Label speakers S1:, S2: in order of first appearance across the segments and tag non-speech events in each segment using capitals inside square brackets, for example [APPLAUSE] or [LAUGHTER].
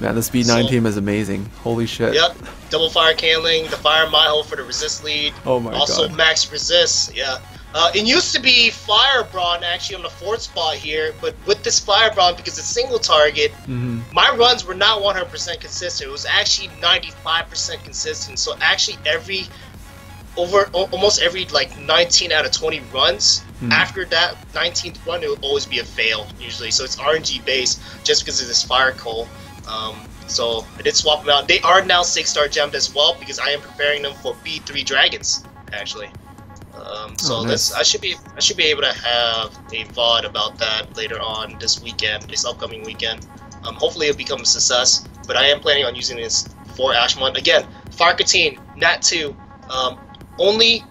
S1: Man, this B9
S2: So-
S1: team is amazing. Holy shit.
S2: Yep, double fire canling, the fire mile for the resist lead.
S1: Oh my
S2: also
S1: god.
S2: Also max resist, yeah. Uh, it used to be Fire Brawn actually on the fourth spot here, but with this Fire Brawn, because it's single target,
S1: hmm
S2: my runs were not 100% consistent. It was actually 95% consistent. So actually every over al- almost every like 19 out of 20 runs
S1: Mhm.
S2: after that 19th run it would always be a fail usually. So it's RNG based just because of this fire coal. Um, so I did swap them out. They are now six star gemmed as well because I am preparing them for B3 dragons actually. Um, so
S1: Oh,
S2: this
S1: nice.
S2: I should be I should be able to have a VOD about that later on this weekend, this upcoming weekend. Um, hopefully it'll become a success, but I am planning on using this for Astromon. Again, Fire Nat 2, um, only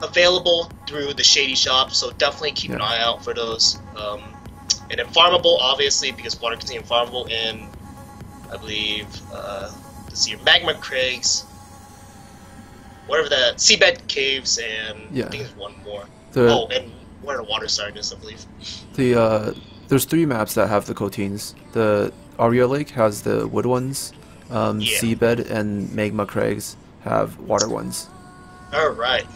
S2: available through the Shady Shop, so definitely keep an eye out for those. Um, and then farmable, obviously, because Water Katine farmable in, I believe, uh, let's see, Magma Crags, whatever that, Seabed Caves, and
S1: Yeah.
S2: I think there's one more.
S1: The
S2: oh, and where the water sardines, I believe.
S1: the uh, there's three maps that have the Cotines. The Aria Lake has the wood ones. Um,
S2: Yeah.
S1: Seabed and Magma Crags have water ones.
S2: All right.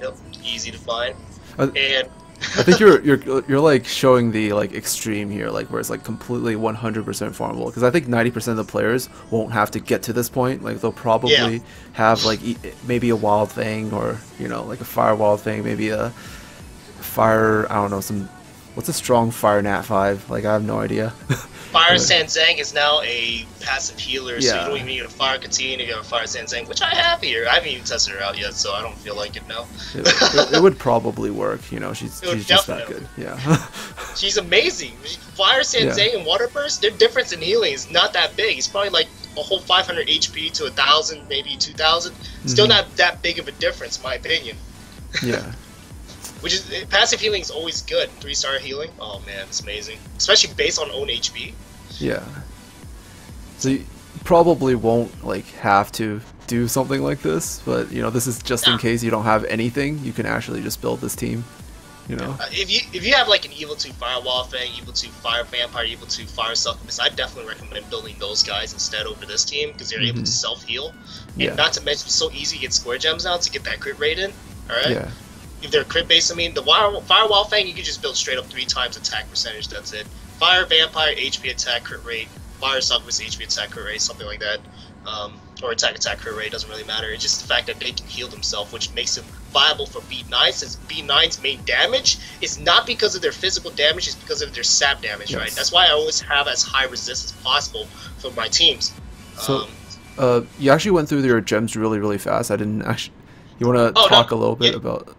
S2: Yep. Easy to find.
S1: Uh,
S2: And
S1: I think you're you're you're like showing the like extreme here, like where it's like completely 100% farmable. Because I think 90% of the players won't have to get to this point. Like they'll probably
S2: Yeah.
S1: have like e- maybe a wild thing or you know like a fire wild thing, maybe a fire. I don't know some. What's a strong fire nat five? Like I have no idea. [LAUGHS]
S2: Fire Sanzang is now a passive healer, so you don't even need a Fire Katine, you got a Fire Sanzang, which I have here. I haven't even tested her out yet, so I don't feel like it now.
S1: it, it- it would probably work. You know, she's [LAUGHS] she's just that good. Yeah. [LAUGHS]
S2: She's amazing. Fire Sanzang and Water Burst, their difference in healing is not that big. It's probably like a whole 500 HP to a 1,000, maybe 2,000. Still
S1: Mhm.
S2: not that big of a difference, in my opinion.
S1: yeah.
S2: Which is eh, passive healing is always good. Three star healing, oh man, it's amazing. Especially based on own HP.
S1: Yeah. So you probably won't like have to do something like this, but you know, this is just in case you don't have anything, you can actually just build this team. You know?
S2: Uh, if you if you have like an Evil 2 Firewall thing, Evil 2 Fire Vampire, Evil 2 Fire Succubus, I definitely recommend building those guys instead over this team because they're able
S1: Mhm.
S2: to self heal.
S1: Yeah.
S2: And not to mention, it's so easy to get square gems now to get that crit rate in. Alright?
S1: Yeah.
S2: If they're crit based, I mean, the Wire, Firewall Fang, you can just build straight up three times attack percentage, that's it. Fire Vampire, HP attack crit rate. Fire Succubus, HP attack crit rate, something like that. Um, or attack attack crit rate, doesn't really matter. It's just the fact that they can heal themselves, which makes them viable for B9, since B9's main damage is not because of their physical damage, it's because of their sap damage, right? That's why I always have as high resist as possible for my teams.
S1: So-
S2: um,
S1: Uh, you actually went through your gems really, really fast. I didn't actually. You want to
S2: Oh, no.
S1: talk a little bit
S2: Yeah.
S1: about?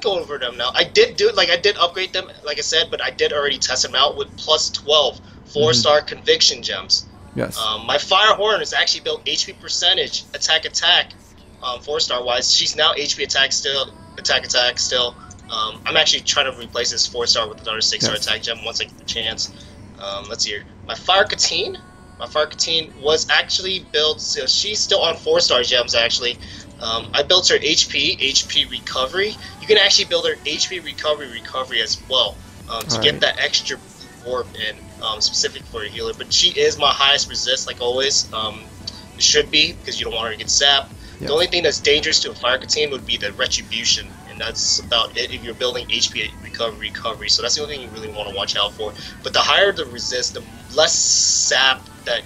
S2: Can go over them now. I did do like I did upgrade them, like I said, but I did already test them out with plus 12 four star conviction gems.
S1: Yes.
S2: Um, my Fire Horn is actually built HP percentage, attack attack, um, four star wise. She's now HP attack still, attack attack still. Um, I'm actually trying to replace this four star with another six star
S1: Yes.
S2: attack gem once I get the chance. Um, let's see here. My Fire Katine, my Fire Katine was actually built. So she's still on four star gems actually. Um, I built her HP, HP recovery. You can actually build her HP recovery, recovery as well um, to get that extra orb in, um, specific for a healer. But she is my highest resist, like always. Um, it should be because you don't want her to get sapped.
S1: Yeah.
S2: The only thing that's dangerous to a fire contain would be the retribution, and that's about it if you're building HP recovery recovery. So that's the only thing you really want to watch out for. But the higher the resist, the less sap that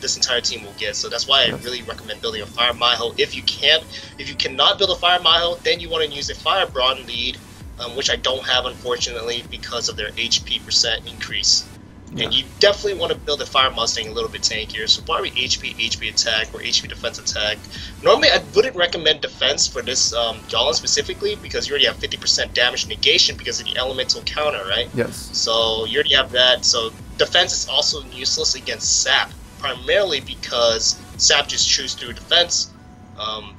S2: this entire team will get. So that's why I really recommend building a fire Maho. If you can't, if you cannot build a fire Maho, then you want to use a fire brawn lead, um, which I don't have unfortunately because of their HP percent increase.
S1: Yeah.
S2: And you definitely want to build a Fire Mustang a little bit tankier. So probably HP, HP attack, or HP defense attack. Normally, I wouldn't recommend defense for this um, Jolin specifically because you already have 50% damage negation because of the elemental counter, right?
S1: yes.
S2: So you already have that. So defense is also useless against Sap, primarily because Sap just chews through defense. Um,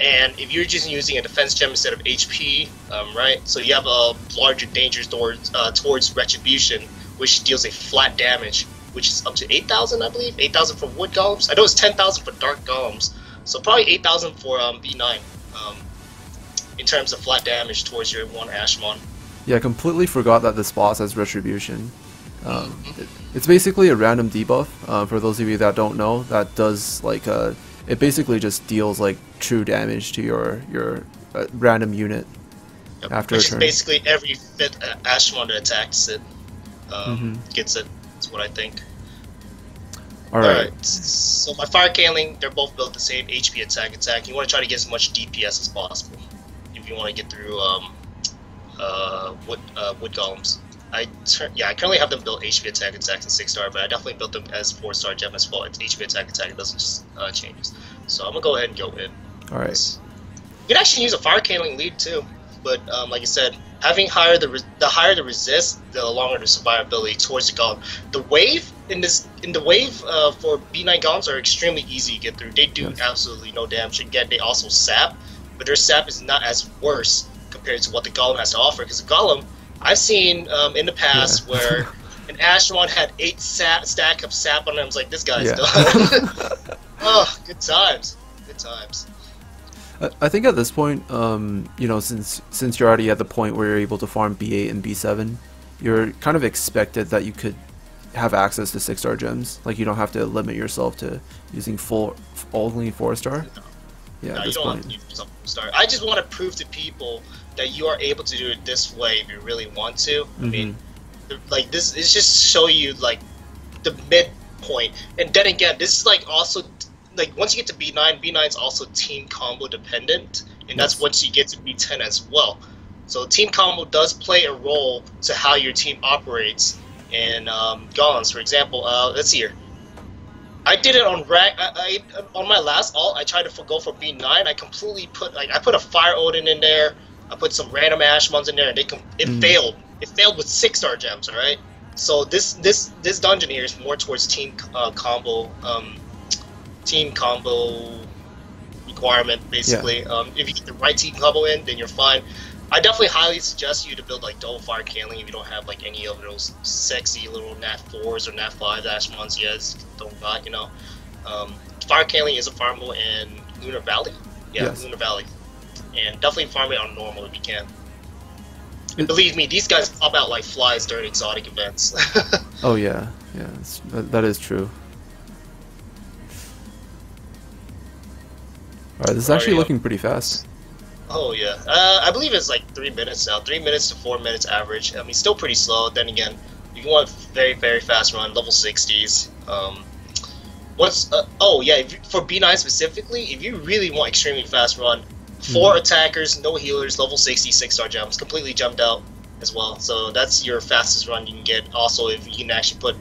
S2: and if you're just using a defense gem instead of HP, um, right? So you have a larger danger towards uh, towards retribution, which deals a flat damage, which is up to 8,000, I believe. 8,000 for wood golems. I know it's 10,000 for dark golems. So probably 8,000 for um, B9 um, in terms of flat damage towards your one Astromon.
S1: Yeah, I completely forgot that this boss has retribution. Um,
S2: Mhm.
S1: it- It's basically a random debuff. Uh, for those of you that don't know, that does like uh, it basically just deals like true damage to your your uh, random unit
S2: Yep.
S1: after
S2: Which
S1: a
S2: is
S1: turn.
S2: basically every fifth uh, Astromon that attacks it um,
S1: Mhm.
S2: gets it. That's what I think.
S1: All right.
S2: So my fire caling, they're both built the same HP attack attack. You want to try to get as much DPS as possible if you want to get through um, uh, wood uh, wood golems. I tur- yeah, I currently have them built HP attack attacks and six star, but I definitely built them as four star gem as well. It's HP attack attack, it doesn't just uh, changes. So I'm gonna go ahead and go in.
S1: All right.
S2: You can actually use a fire caling lead too, but um, like I said, having higher the re- the higher the resist, the longer the survivability towards the golem. The wave in this in the wave uh, for B9 golems are extremely easy to get through. They do
S1: Yes.
S2: absolutely no damage. Again, they also sap, but their sap is not as worse compared to what the golem has to offer. Because the golem, I've seen um, in the past
S1: Yeah.
S2: where [LAUGHS] an Astromon had eight sap, stack of sap on him. I was like, this guy's
S1: Yeah.
S2: done. [LAUGHS] [LAUGHS] oh, good times, good times.
S1: I I think at this point, um, you know, since since you're already at the point where you're able to farm B8 and B7, you're kind of expected that you could have access to six star gems. Like you don't have to limit yourself to using full only four star. Yeah,
S2: No,
S1: at this
S2: don't
S1: point.
S2: have to use something. I just want to prove to people that you are able to do it this way if you really want to. I mean,
S1: Mm-hmm.
S2: th- like this is just show you like the midpoint, and then again, this is like also like once you get to B nine, B 9 is also team combo dependent, and that's
S1: Yes.
S2: once you get to B ten as well. So team combo does play a role to how your team operates. And um, Golems, for example, uh, let's see here. I did it on rank. I, I on my last alt, I tried to go for B nine. I completely put like I put a Fire Odin in there. I put some random Astromons in there, and they com- it
S1: Mhm.
S2: failed. It failed with six star gems. All right. So this this this dungeon here is more towards team uh, combo, um, team combo requirement basically. Um, if you get the right team combo in, then you're fine. I definitely highly suggest you to build like double fire caling if you don't have like any of those sexy little nat fours or nat fives Astromons yet. Don't got you know. Um, fire caling is a farmable in Lunar Valley. Yeah,
S1: Yes.
S2: Lunar Valley, and definitely farm it on normal if you can.
S1: It-
S2: Believe me, these guys pop out like flies during exotic events. [LAUGHS]
S1: Oh yeah, yeah, that is true. All right, this is actually
S2: Alright,
S1: looking pretty fast.
S2: Oh yeah, uh, I believe it's like three minutes now. Three minutes to four minutes average. I mean, still pretty slow. Then again, you can want very very fast run, level sixties. Um, what's uh, oh yeah, you, for B nine specifically, if you really want extremely fast run, 4 attackers, no healers, level 60, six star gems, completely jumped out as well. So that's your fastest run you can get. Also, if you can actually put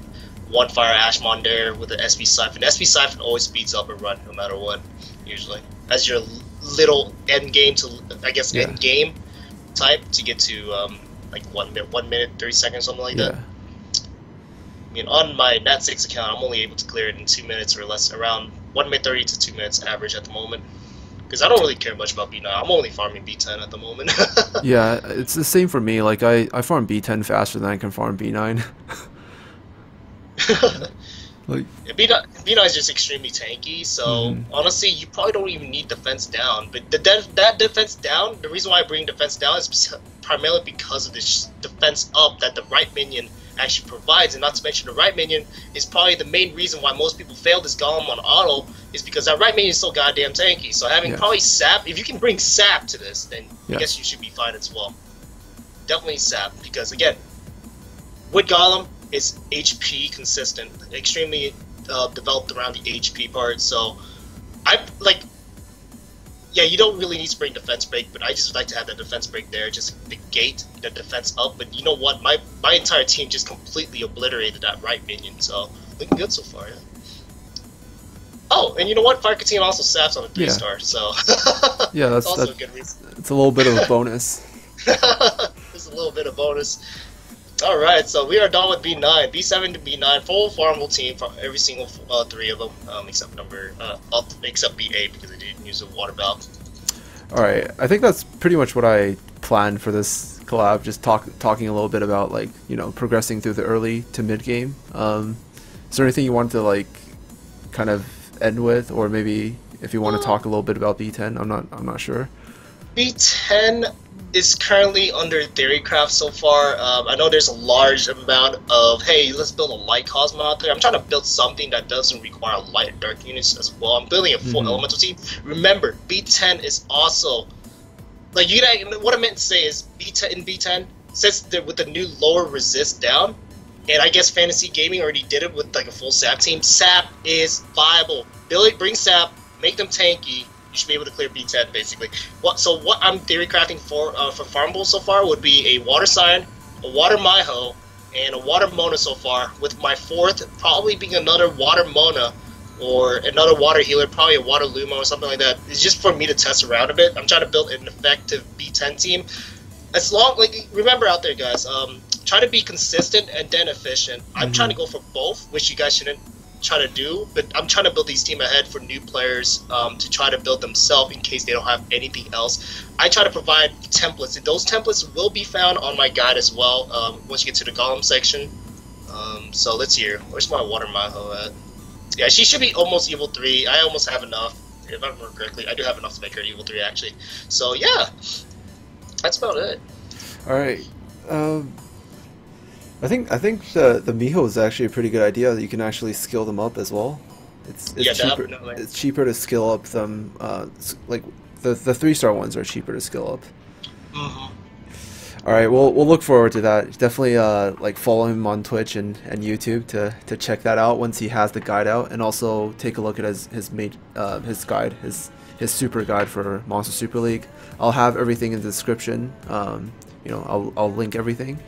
S2: one fire Astromon there with an SB Siphon, SB Siphon always speeds up a run no matter what, usually. As your little end game to, I guess,
S1: Yeah.
S2: end game type to get to um, like one minute, one minute, 30 seconds, something like that. I mean, on my Nat 6 account, I'm only able to clear it in two minutes or less, around 1 minute 30 to 2 minutes average at the moment. Because I don't really care much about B9. I'm only farming B10 at the moment. [LAUGHS]
S1: yeah, it's the same for me. Like I, I farm B10 faster than I can farm B9. [LAUGHS] like
S2: B9, B9 is just extremely tanky, so
S1: Mhm.
S2: honestly, you probably don't even need defense down. But the that defense down, the reason why I bring defense down is primarily because of the sh- defense up that the right minion actually provides, and not to mention the right minion is probably the main reason why most people fail this golem on auto is because that right minion is so goddamn tanky. So having
S1: Yes.
S2: probably sap, if you can bring sap to this, then I
S1: Yes.
S2: guess you should be fine as well. Definitely sap because again, Wood Golem is HP consistent, extremely uh, developed around the HP part. So, I like, yeah, you don't really need to bring defense break, but I just like to have that defense break there, just negate the defense up. But you know what? My my entire team just completely obliterated that right minion. So looking good so far. Yeah. Oh, and you know what? Fire team also saps on a three
S1: Yeah.
S2: star, so [LAUGHS]
S1: yeah, that's
S2: also
S1: that,
S2: a good reason.
S1: it's a little bit of a bonus. [LAUGHS]
S2: it's a little bit of bonus. All right, so we are done with B9. B7 to B9, full farmable team for every single uh, three of them, um, except number, uh, except B8 because they didn't use a water valve.
S1: All right, I think that's pretty much what I planned for this collab. Just talk talking a little bit about like you know progressing through the early to mid game. Um, is there anything you want to like kind of end with, or maybe if you want to talk a little bit about B10? I'm not I'm not sure.
S2: B10 is currently under Theorycraft so far. Um, I know there's a large amount of hey, let's build a light Cosmo out there. I'm trying to build something that doesn't require light and dark units as well. I'm building a full
S1: Mhm.
S2: elemental team. Remember, B10 is also like you know what I meant to say is B10 in B10 since the, with the new lower resist down. And I guess FantaSee Gaming already did it with like a full SAP team. SAP is viable. Build it, bring SAP, make them tanky. You should be able to clear B10 basically. What so what I'm theory crafting for uh, for Farmable so far would be a Water Sign, a Water Maiho, and a Water Mona so far. With my fourth probably being another Water Mona or another Water Healer, probably a Water Luma or something like that. It's just for me to test around a bit. I'm trying to build an effective B10 team. As long like remember out there guys, um, try to be consistent and then efficient. I'm
S1: Mhm.
S2: trying to go for both, which you guys shouldn't try to do. But I'm trying to build these team ahead for new players um, to try to build themselves in case they don't have anything else. I try to provide templates, and those templates will be found on my guide as well. Um, once you get to the golem section. Um, so let's hear. Where's my water maho at? Yeah, she should be almost evil three. I almost have enough. If I remember correctly, I do have enough to make her evil three actually. So yeah, that's about it.
S1: All right. Um, I think I think the the Miho is actually a pretty good idea. That you can actually skill them up as well. It's, it's
S2: Yeah,
S1: cheaper.
S2: definitely.
S1: It's cheaper to skill up them. Uh, like the the three star ones are cheaper to skill up.
S2: hmm
S1: All right, we'll we'll look forward to that. Definitely, uh, like follow him on Twitch and, and YouTube to, to check that out once he has the guide out, and also take a look at his his made uh, his guide, his his super guide for Monster Super League. I'll have everything in the description. Um, you know, I'll I'll link everything,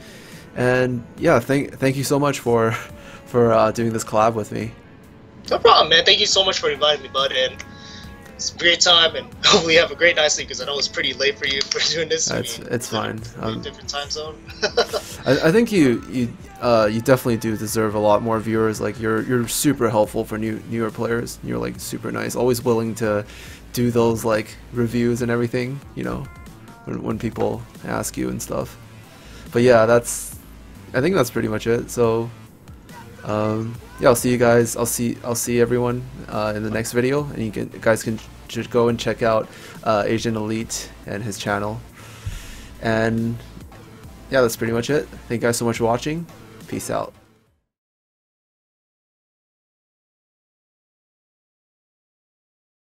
S1: and yeah, thank thank you so much for for uh, doing this collab with me.
S2: No problem, man. Thank you so much for inviting me, bud. And it's a great time, and [LAUGHS] hopefully you have a great night's sleep because I know it's pretty late for you [LAUGHS] for doing this. I
S1: It's
S2: mean,
S1: it's fine. Um,
S2: different time zone. [LAUGHS]
S1: I, I think you you uh, you definitely do deserve a lot more viewers. Like you're you're super helpful for new newer players. You're like super nice, always willing to do those like reviews and everything. You know, when when people ask you and stuff. But yeah, that's I think that's pretty much it. So um, yeah, I'll see you guys. I'll see I'll see everyone uh, in the next video, and you can you guys can just go and check out uh, AznElite and his channel. And yeah, that's pretty much it. Thank you guys so much for watching. Peace out.